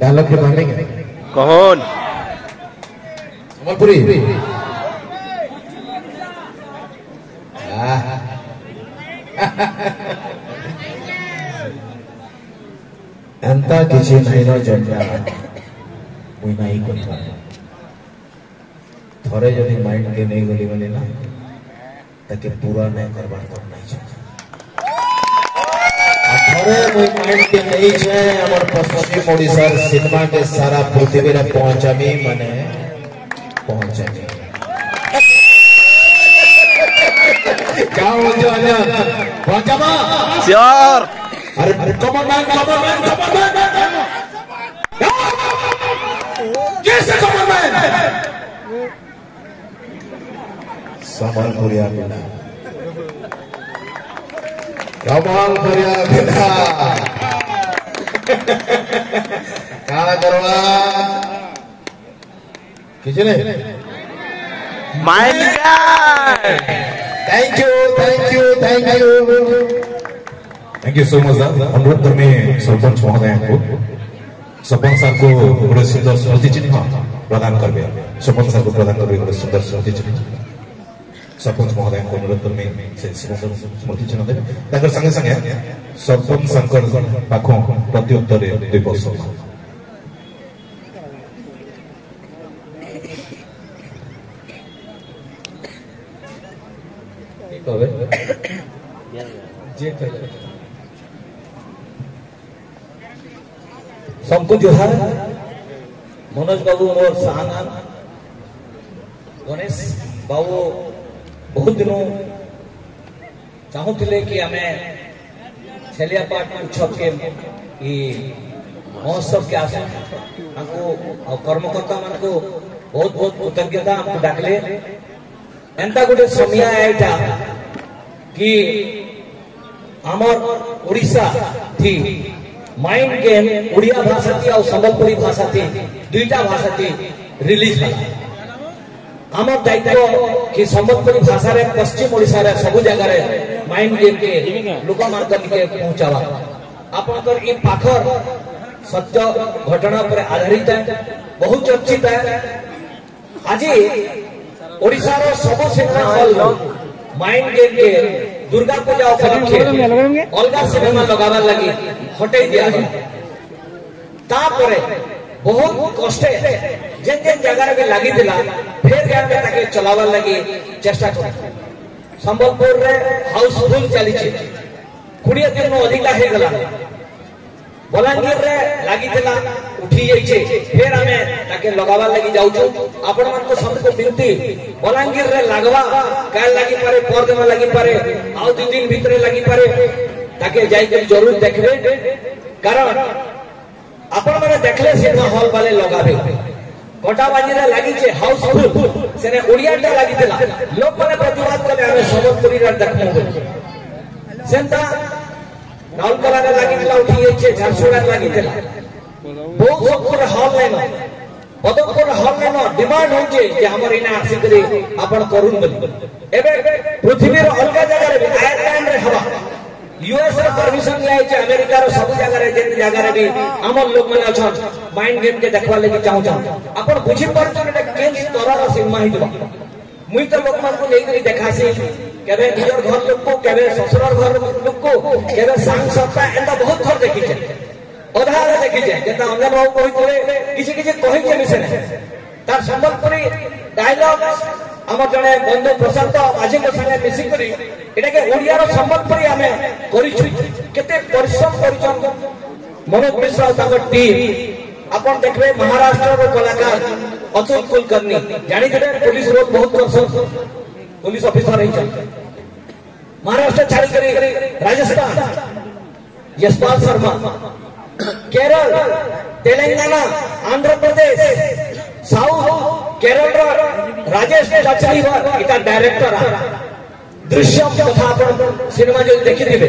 Dialogue के बनेंगे कौन ସମ୍ବଲପୁରୀ ଆହା। ଏନ୍ତା କିଛି ନାଇଁର ଯେନ୍ଟା ମୁଇଁ ନାଇଁ କରିପାରେ ଥରେ ଯଦି ମାଇଣ୍ଡକେ ନେଇଗଲି ବୋଲି ନା ତାକେ ପୁରା ନାଇଁ କରବାର હવે કોઈ માઇન્ડ કે નહીં છે અમર પશ્ચિમ મોડી સર સિનેમા કે સારા પૃથ્વીને પહોંચામી મને પહોંચામી ક્યાં હો જો અન્ય પહોંચામા શ્યોર અરે come on man come on man come on man yes come on man સંભાળ કોરિયા બેટા बिना संबलपुरिया बिना क्या करवा? किसी ने? Mind thank you thank you thank you thank you so much sir अनुरोध करने सरपंच महोदय को सरपंच साहब को गोटे सुंदर स्मृति चिन्ह प्रदान करबे। सरपंच साहब को प्रदान करबे गोटे सुंदर स्मृति चिन्ह सरपंच महोदय को अनुरोध करने से सुंदर स्मृति चिन्ह देवे संगे संगे सरपंच शंकर पाखो प्रत्युत्तर दुई वर्ष सबको जोहार मनोज बाबू मोर साना गणेश बाबू बहुत दिनों चाहूले कि आम छलिया पाठ उत्सव के महोत्सव के आस कर्मकर्ता मान को बहुत बहुत कृतज्ञता हमको डाकले। एंता गोटे समय आईटा कि आमर ओडिशा थी, माइंड गेम उड़िया भाषा थी और संबलपुरी भाषा थी, दुईटा भाषा थी आमर दायित्व कि संबलपुरी भाषा रे पश्चिम ओडिशा रे सब जगह रे माइंड गेम के लोक मान के पहुंचावा आपनकर ई पाखर सत्य घटना पर आधारित है बहुत चर्चित है आज ओडिशा रो सब सिनेमा हॉल माइंड गेम के दुर्गा पूजा उपलक्षे अलगा सिनेमा लगाबार लगी हटेई दिया गया तापरे बहुत कष्टे जेन जेन जगह भी लगी दिला ফের গ্রামে তাকে চলাবার লাগে চেষ্টা করে সম্বলপুর হাউসফুল চালিছে। কোড়িয়ে দিন অধিকা হয়ে গেল বলাঙ্গীর লাগিলা উঠি যাইছে। ফের আমি তাকে লগাবার লাগি যাওছু আপন মানক সবকে বিনতি বলাঙ্গীরে লাগবা কাল লাগি পারে পরদিন লাগি পারে আউ দুই দিন ভিতরে লাগি পারে, তাকে যাইকে জরুর দেখবে। কারণ আপন মানে দেখলে সে হল বালে লগাবে। ঘটাবাজিরে লাগিছে হাউসফুল সেনে ওড়িয়াটা লাগিলা লোকমানে প্রতিবাদ কলে আমি সম্বলপুরীরা দেখমু সেন্তা নাউলকলারে লাগিলা উঠি যাইছে ঝারসুড়া হল পদকপুর হল ডিমান্ড যে আমার এনে আসি করে আপনার করুন বলি এবে পৃথিবীর অলগা জায়গায় আয়াত ପରମିଶନ ଦିଆଯାଇଛି ଆମେରିକାର ସବୁ ଜାଗାରେ ଯେତେ ଜାଗାରେ ବି ଆମର ଲୋକମାନେ ଅଛନ୍ ମାଇଣ୍ଡ ଗେମ୍ କେ ଦେଖିବାର ଲାଗି ଚାହୁଁଛନ୍ ଆପଣ ବୁଝିପାରୁଛନ୍ ଏଟା କେନ୍ ସ୍ତରର ସିନେମା ହେଇଥିବ ମୁଇଁ ତ ଲୋକମାନଙ୍କୁ ନେଇକରି ଦେଖାସି କେବେ ନିଜର ଘର ଲୋକକୁ କେବେ ଶ୍ୱଶୁରର ଘର ଲୋକକୁ କେବେ ସାଙ୍ଗ ସତ୍ତା ଏନ୍ତା ବହୁତ ଥର ଦେଖିଛେ ଅଧାରେ ଦେଖିଛେ ଯେନ୍ତା ଅଞ୍ଜନ ବାବୁ କହିଥିଲେ କିଛି କିଛି କହିଛେ ମିଶେ ତାର ସମ୍ବଲପୁରୀ ଡାଇଲଗ আমার জনে বন্ধু প্রশান্ত মাঝিঙ্ সাথে মিশিকি এটাকে ওড়িয়ার সম্বলপুরী আমি করিছু केते परिश्रम मनोज मिश्रा टीम देखबे महाराष्ट्र रो कलाकार अतुल कुलकर्णी जानि जेते पुलिस रो बहुत वर्ष पुलिस ऑफिसर रही महाराष्ट्र छाड़ी करी राजस्थान यशपाल शर्मा केरल तेलंगाना आंध्र प्रदेश साउथ केरल राजेश डायरेक्टर ଦୃଶ୍ୟ କଥା ଆପଣ ସିନେମା ଯଦି ଦେଖିଥିବେ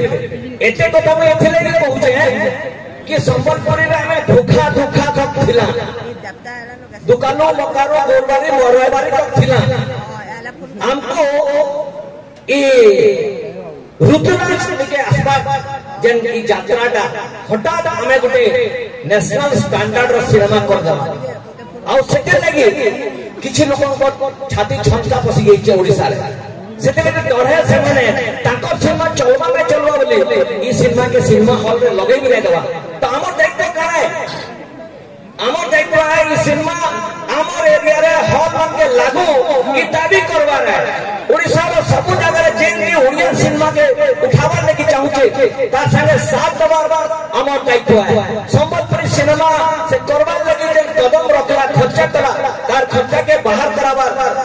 ଏତେ କଥା ମୁଁ ଏଥିଲାଗି କହୁଛେ କି ସମ୍ବଲପୁରୀରେ ଆମେ ଧୋଖା ଧୋଖା ଧକ୍ ଥିଲା ଦୋକାନ ମକାର ଗୋରବାରୀ ଥିଲା ଆମକୁ ଇ ଋତୁରାଜ ଟିକେ ଆସବା ଯେନ୍ ଇ ଯାତ୍ରାଟା ହଠାତ୍ ଆମେ ଗୋଟେ ନ୍ୟାସନାଲ ଷ୍ଟାଣ୍ଡାର୍ଡର ସିନେମା କରିଦେବା ଆଉ ସେଥିଲାଗି କିଛି ଲୋକଙ୍କ ଛାତି ଛଙ୍କା ପଶିଯାଇଛି ଓଡ଼ିଶାରେ ସେତେବେଳେ ଡରେ ସେମାନେ ତାଙ୍କର ସିନେମା ଚଲବା ପାଇଁ ଚଲବା ବୋଲି ଇ ସିନେମା କେ ସିନେମା ହଲ୍ ରେ ଲଗେଇକି ଦେଇଦେବା ତ ଆମର ଦାୟିତ୍ୱ କାଣା আমার দায়িত্ব হয় সিনেমা আমার এরিয়ারে হল মানকে লাগু কি দাবি করবার খরচা করা তার খরচা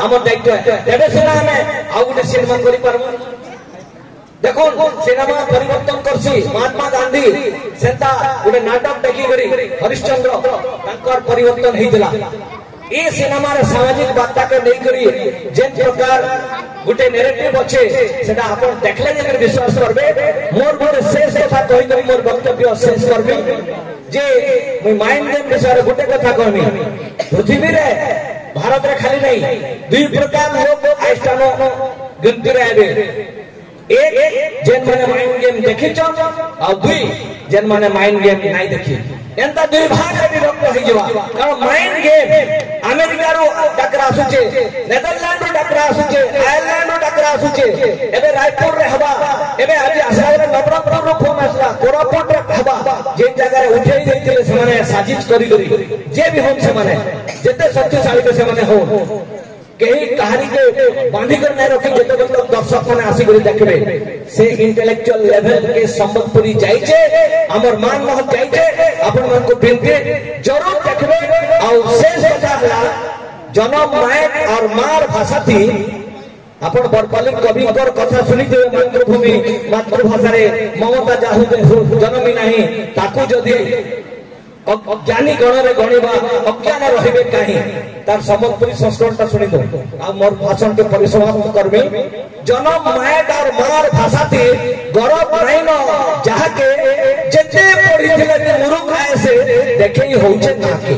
আমার দায়িত্ব এবে সিনা আমি আউ গোটে সিনেমা করি পারবো দেখুন সিনেমা পরিবর্তন করছি মহাত্মা গান্ধী সেটা গোটে নাটক দেখি করি হরিশ্চন্দ্র তাঙ্কর পরিবর্তন হয়েছিল এই সিনেমার সামাজিক বার্তাকে নেই করি যে প্রকার গোটে নেটিভ অছে সেটা আপনার দেখলে যাকে বিশ্বাস করবে, মোর গোটে শেষ কথা কই করি মোর বক্তব্য শেষ করবি। যে মুই মাইন্ড গেম বিষয়ে গোটে কথা কইমি পৃথিবীরে, ভারতের খালি নাই, দুই প্রকার লোক আইষ্ঠান গন্তিরে আবে एक, जेन माने माइंड गेम देखिछ आ दुई, जेन माने माइंड गेम नाही देखि एंता दुई भाग रे विभक्त होई जवा कारण माइंड गेम अमेरिका रो टकरा आसुचे नेदरलैंड रो टकरा आसुचे आयरलैंड रो टकरा आसुचे एबे रायपुर रे हवा, एबे आज आसाम रे नवरंगपुर रो फ़ोन आसला कोरापुट रे हवा। जे जगह रे उठेई देथिले से माने साजिश करी करी। जे भी होम से माने जेते शक्तिशाली तो से माने हो केही कहानी के बांधी कर नहीं रखी, जेते मतलब ସପନ ଆସିକରି ଦେଖିବେ ସେ ଇଣ୍ଟେଲେକ୍ଚୁଆଲ ଲେଭେଲ କେ ସମ୍ବଲପୁରୀ ଯାଇଛେ ଆମର ମାନ ମହତ ଯାଇଛେ ଆପଣମାନଙ୍କୁ ବିନତି ଜରୁର ଦେଖିବେ ଆଉ ଶେଷ କଥା ହେଲା ଜନମ ନାୟକ ଆଉ ମାର ଭାଷା ଥି ଆପଣ ବରପାଲି କବିଙ୍କର କଥା ଶୁଣିଥିବେ ମାତୃଭୂମି ମାତୃଭାଷାରେ ମମତା ଯାହା ଜନମି ନାହିଁ ତାକୁ ଯଦି জ্ঞানী গণরে গণিবা, অজ্ঞান রহিবে কাহি। তার সম্বলপুরী সংস্করণটা শুনি দো আর মোর ভাষণকে পরিসমাপ্ত করবে। জনম মায়ের আর মার ভাষাতে গরব নাইন যাহাকে যেতে পড়িছিলে মুরুখ আয়েসে, দেখেই হচ্ছে তাকে